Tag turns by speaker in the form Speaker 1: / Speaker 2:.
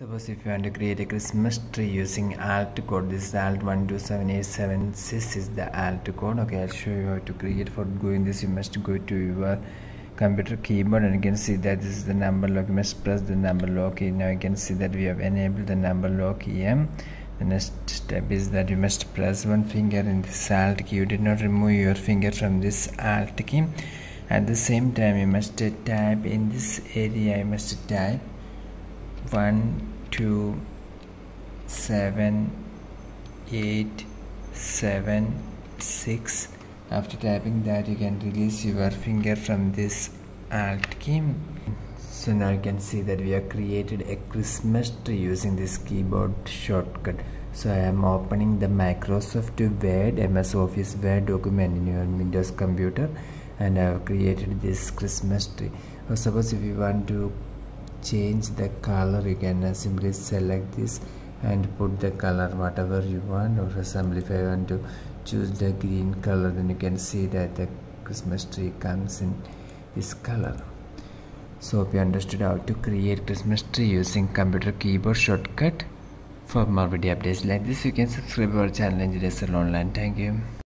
Speaker 1: Suppose if you want to create a Christmas tree using alt code, this is alt 127876 this is the alt code. Okay, I'll show you how to create. For doing this, you must go to your computer keyboard and you can see that this is the number lock. You must press the number lock. Okay, now you can see that we have enabled the number lock EM. The next step is that you must press one finger in this alt key. You did not remove your finger from this alt key. At the same time, you must type in this area. You must type one two seven eight seven six. After tapping that you can release your finger from this alt key. So now you can see that we have created a christmas tree using this keyboard shortcut. So i am opening the microsoft word ms office word document in your windows computer and i have created this christmas tree. Or suppose if you want to change the color. You can simply select this and put the color whatever you want or for if I want to choose the green color then you can see that the Christmas tree comes in this color. So hope you understood how to create Christmas tree using computer keyboard shortcut. For more video updates like this you can subscribe our channel engineers online. Thank you